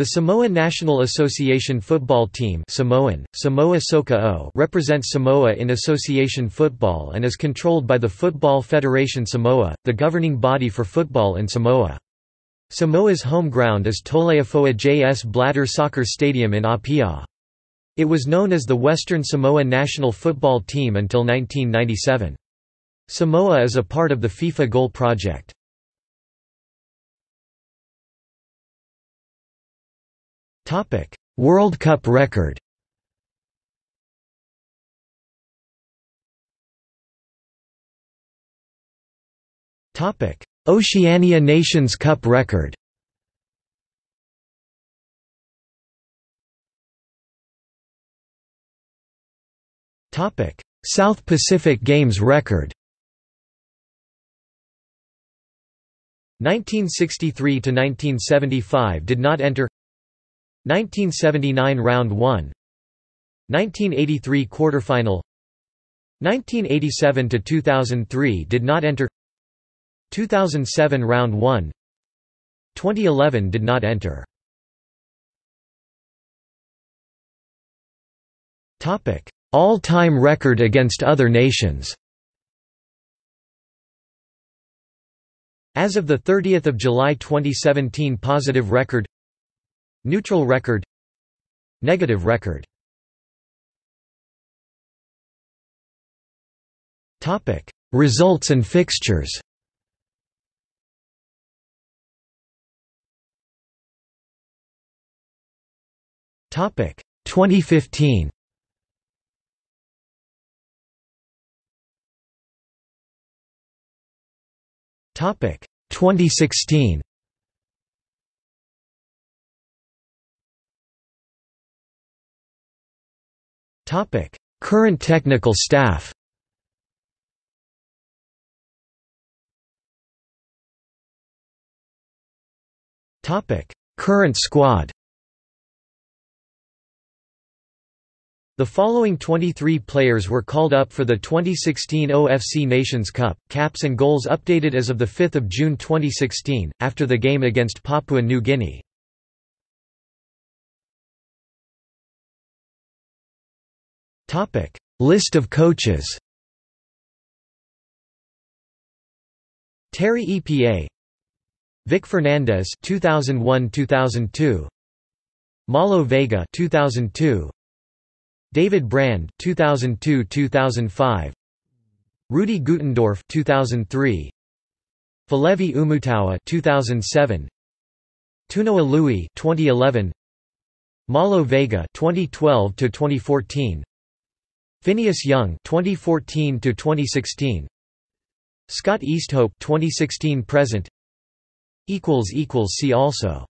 The Samoa National Association football team Samoan, Samoa Soka o represents Samoa in association football and is controlled by the Football Federation Samoa, the governing body for football in Samoa. Samoa's home ground is Toleafoa JS Blatter Soccer Stadium in Apia. It was known as the Western Samoa national football team until 1997. Samoa is a part of the FIFA Goal Project. World Cup record. Oceania Nations Cup record. South Pacific Games record. 1963 to 1975 did not enter 1979 round 1 1983 quarterfinal. 1987 to 2003 did not enter. 2007 round 1 2011 did not enter. Topic all-time record against other nations. As of 30 July 2017 Positive record Neutral record. Negative record. Results and fixtures. Topic. 2015 Topic. 2016 Current technical staff Current squad The following 23 players were called up for the 2016 OFC Nations Cup, caps and goals updated as of 5 June 2016, after the game against Papua New Guinea. List of coaches Terry EPA Vic Fernandez 2001-2002 Malo Vega 2002 David Brand 2002-2005 Rudi Gutendorf 2003 Falevi Umutawa 2007 Tunoa Louis 2011 Malo Vega 2012 to 2014 Phineas Young 2014 to 2016 Scott Easthope 2016 present. Equals equals see also